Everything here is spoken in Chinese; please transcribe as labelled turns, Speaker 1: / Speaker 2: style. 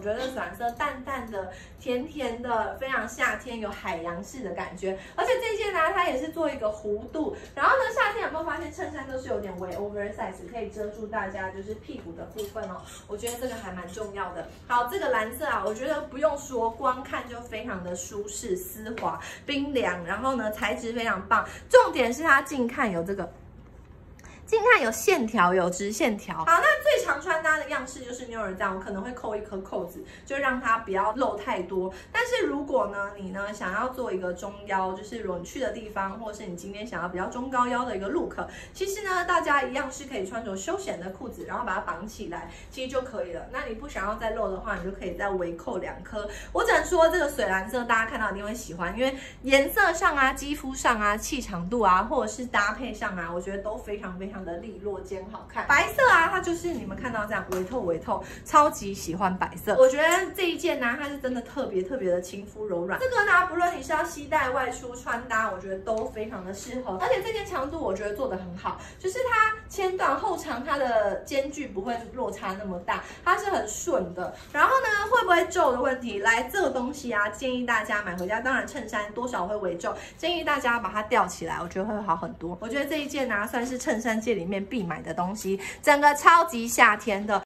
Speaker 1: 我觉得这个水蓝色淡淡的、甜甜的，非常夏天有海洋式的感觉。而且这件呢，它也是做一个弧度。然后呢，夏天有没有发现衬衫都是有点微 oversize，可以遮住大家就是屁股的部分哦。我觉得这个还蛮重要的。好，这个蓝色啊，我觉得不用说，光看就非常的舒适、丝滑、冰凉。然后呢，材质非常棒。重点是它近看有这个。近看有线条，有直线条。好，那最常穿搭的样式就是妞儿这样，我可能会扣一颗扣子，就让它不要露太多。但是如果呢，你呢想要做一个中腰，就是如果你去的地方，或者是你今天想要比较中高腰的一个 look，其实呢，大家一样是可以穿着休闲的裤子，然后把它绑起来，其实就可以了。那你不想要再露的话，你就可以再围扣两颗。我只能说这个水蓝色大家看到一定会喜欢，因为颜色上啊、肌肤上啊、气场度啊，或者是搭配上啊，我觉得都非常非常。的利落兼好看，白色啊，它就是你们看到这样微透微透，超级喜欢白色。我觉得这一件呢，它是真的特别特别的亲肤柔软。这个呢，不论你是要携带外出穿搭，我觉得都非常的适合。而且这件长度我觉得做的很好，就是它前短后长，它的间距不会落差那么大，它是很顺的。然后呢，会不会皱的问题？来，这个东西啊，建议大家买回家，当然衬衫多少会微皱，建议大家把它吊起来，我觉得会好很多。我觉得这一件呢，算是衬衫界。里面必买的东西，整个超级夏天的。